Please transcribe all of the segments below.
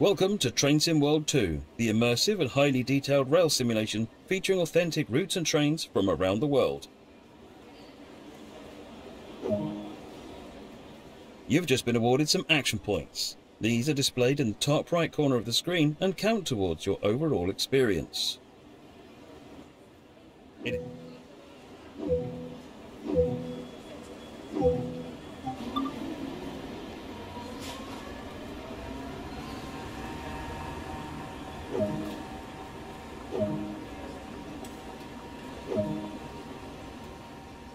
Welcome to Train Sim World 2, the immersive and highly detailed rail simulation featuring authentic routes and trains from around the world. You've just been awarded some action points. These are displayed in the top right corner of the screen and count towards your overall experience.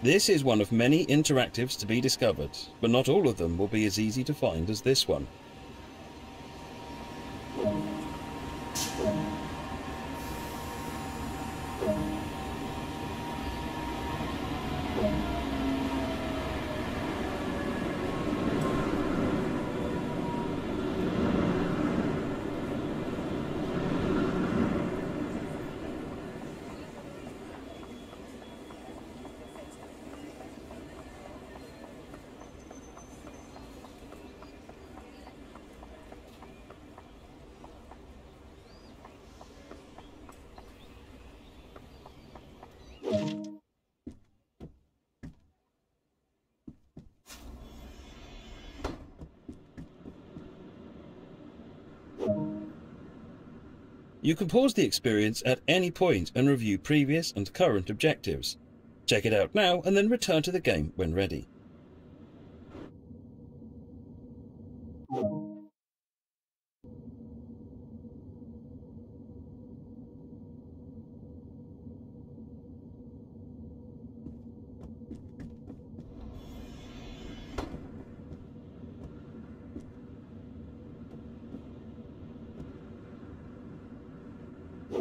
This is one of many interactives to be discovered, but not all of them will be as easy to find as this one. You can pause the experience at any point and review previous and current objectives. Check it out now and then return to the game when ready. A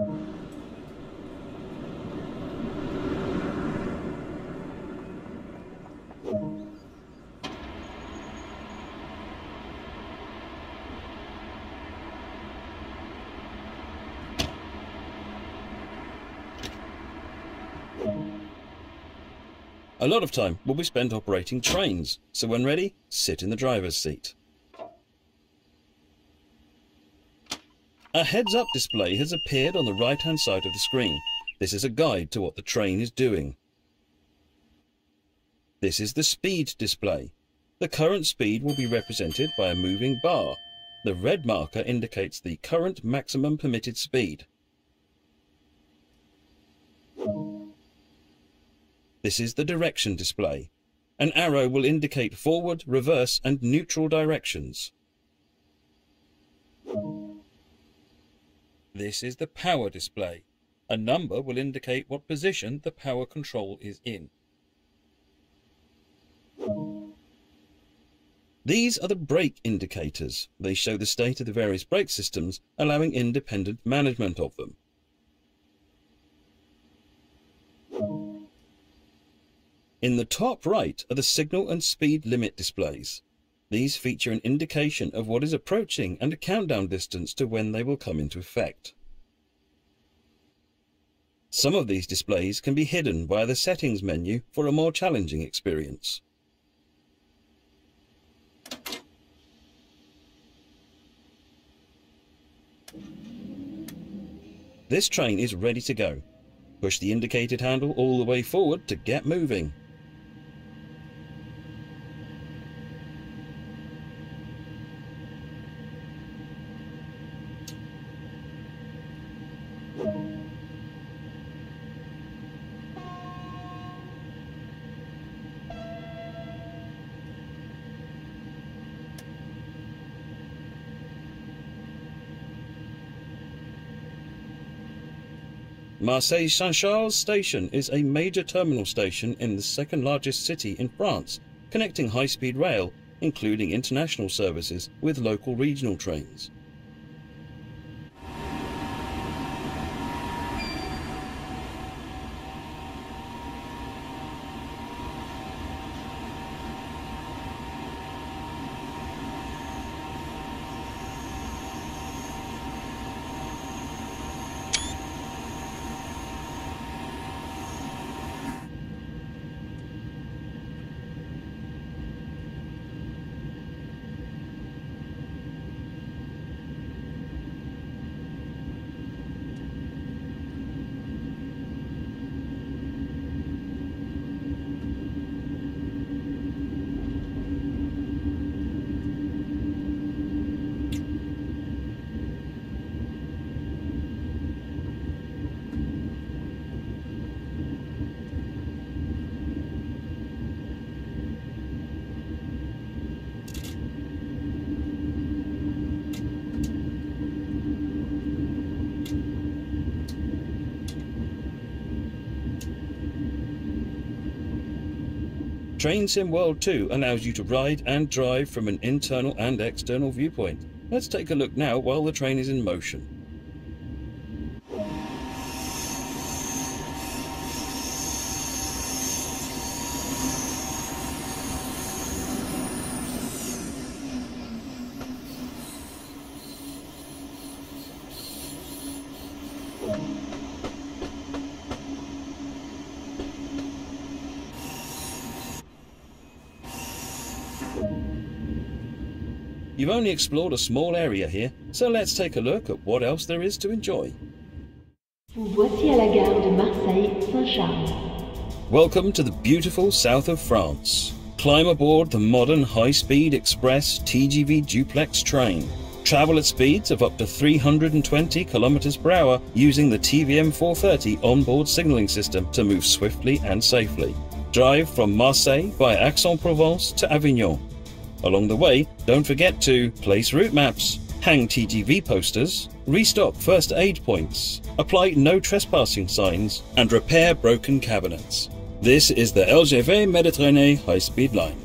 lot of time will be spent operating trains, so when ready, sit in the driver's seat. A heads-up display has appeared on the right-hand side of the screen. This is a guide to what the train is doing. This is the speed display. The current speed will be represented by a moving bar. The red marker indicates the current maximum permitted speed. This is the direction display. An arrow will indicate forward, reverse and neutral directions. This is the power display. A number will indicate what position the power control is in. These are the brake indicators. They show the state of the various brake systems, allowing independent management of them. In the top right are the signal and speed limit displays. These feature an indication of what is approaching and a countdown distance to when they will come into effect. Some of these displays can be hidden via the settings menu for a more challenging experience. This train is ready to go. Push the indicated handle all the way forward to get moving. Marseille Saint-Charles station is a major terminal station in the second largest city in France, connecting high-speed rail, including international services, with local regional trains. Train Sim World 2 allows you to ride and drive from an internal and external viewpoint. Let's take a look now while the train is in motion. You've only explored a small area here, so let's take a look at what else there is to enjoy. Vous voici à la gare de Marseille-Saint-Charles. Welcome to the beautiful south of France. Climb aboard the modern high-speed express TGV duplex train. Travel at speeds of up to 320 kilometers per hour using the TVM 430 onboard signaling system to move swiftly and safely. Drive from Marseille via Aix-en-Provence to Avignon. Along the way, don't forget to place route maps, hang TGV posters, restock first aid points, apply no trespassing signs, and repair broken cabinets. This is the LGV Méditerranée high-speed line.